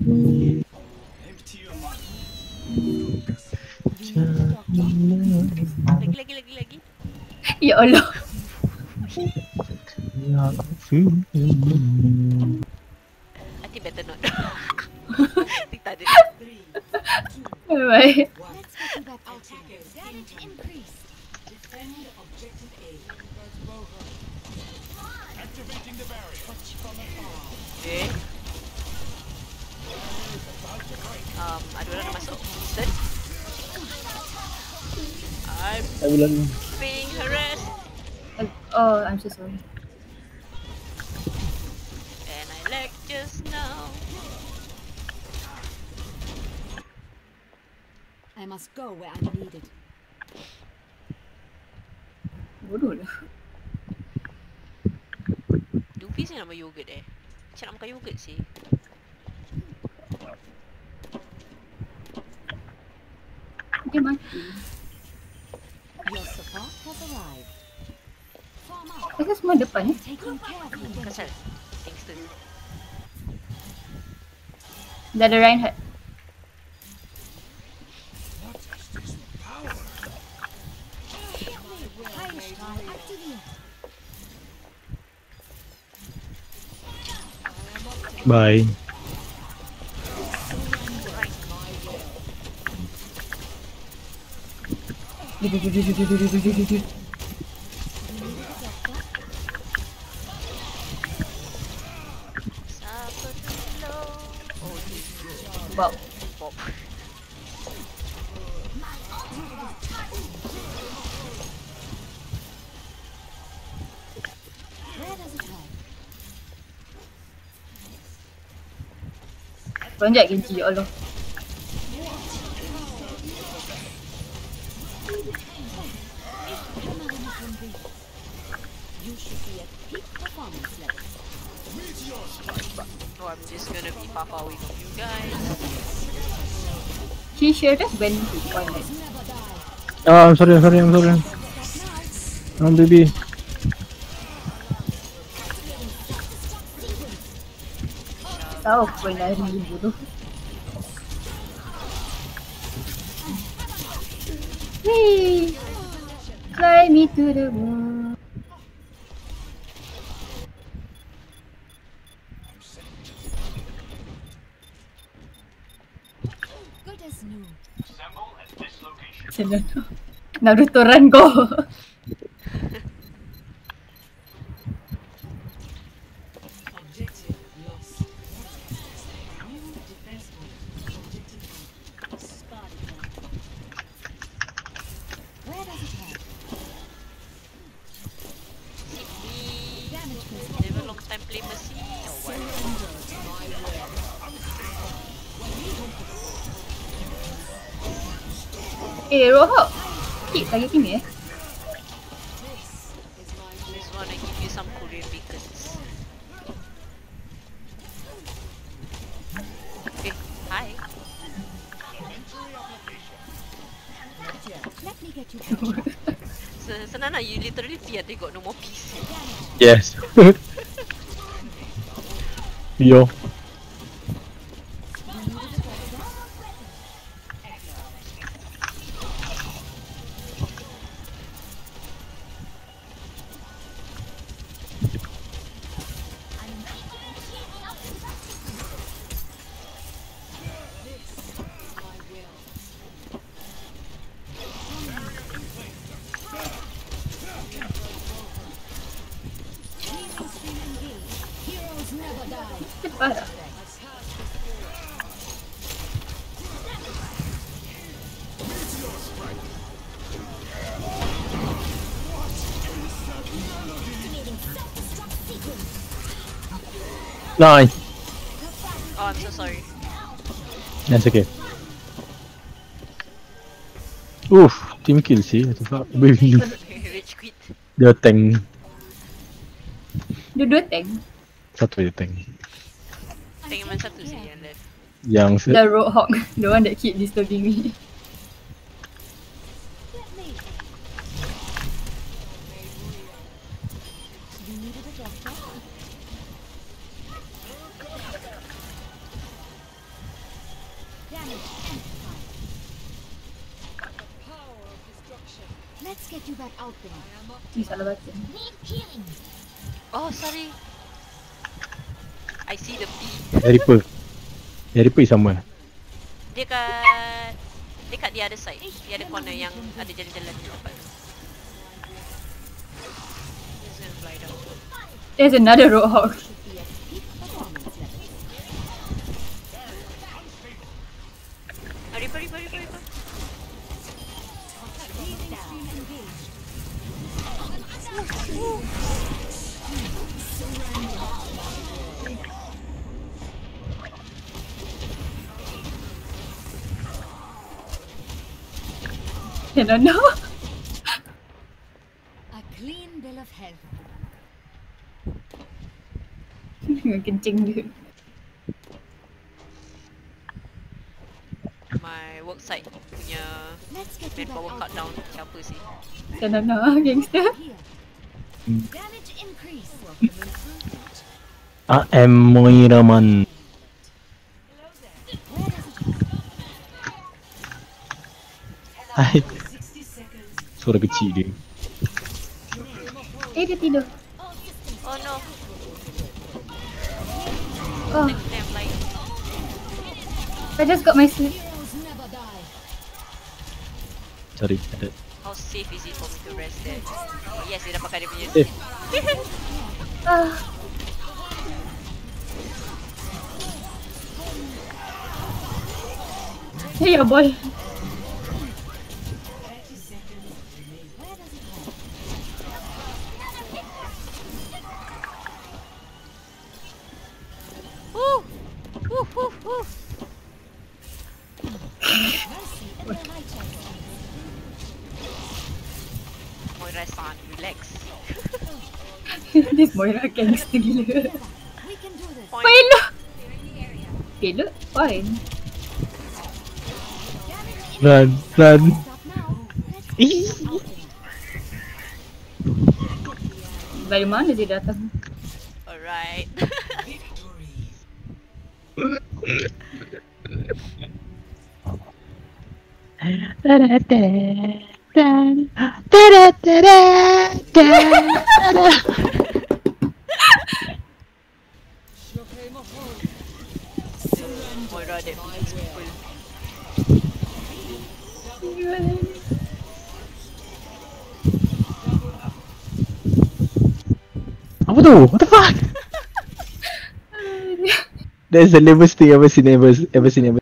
Lagi lagi lagi lagi. Ya Allah. I think better not. think tak ada. Bye. Um, ada orang nak masuk. Eastern. I'm Saya bilang being harassed Oh, I'm so sorry. and I lag just now. I must go where I'm needed. Bodoh lah. Luffy saya nak makan yogurt eh. Macam nak makan yogurt sih. can I? Is depan? That Dah ada Reinhardt. Bye. It hurt? Lonjak Genji, ya Allah. So I'm just gonna be far far away from you guys. She sure just went to one like Never die. Oh, I'm sorry, I'm sorry, I'm sorry. Oh, baby. tahu apa yang lari bodoh. Whee! Fly me to the moon. Se lo... Naruto Rango. Eh, roll out. Kit lagi sini eh. Senana, you literally see that they got no more peace. Yes. Yo. Die. Parah. Nice. Oh, I'm so sorry. That's okay. Oof, team kill sih. What the fuck? Baby, Rage quit. dia tank. Dua-dua tank. Satu je tank. Tank man satu sih yang left. Yang se- The Roadhog. The one that keep disturbing me. Let me. You needed a doctor? Damage amplified. Let's get you back out there. Ni salah baca. Need healing. Oh, sorry. I see the P. Reaper. Yeah, Reaper is sama. Dia kat... Dia kat the other side. The other corner yang ada jalan-jalan di tempat tu. He's gonna fly down. There's another Roadhog. Should be at peak performance level. Ah, Reaper, Reaper, Reaper, Reaper. Healing stream I don't know. A clean bill of health. Kencing dia. My work site punya Let's get you back manpower cut down siapa sih? I don't know. Gangster. Damage increase. I am Moiraman. Where does it Hai. Suara kecil dia. Eh, dia tidur. Oh no, Oh. I just got my sleep. Cari ada. How safe is it for me to rest there? Oh yes, dia dah pakai dia punya. Safe. Ah. Hey, ya boy. Mercy under my. Moira san, relax. This Moira gangster gila. We can do this. Point. Pilot. Pilot? Fine. Run, run. Stop now. You back. Dari mana dia datang? Alright. Moira that beats people. Apa tu? What the fuck? That's the lamest thing ever seen ever ever seen ever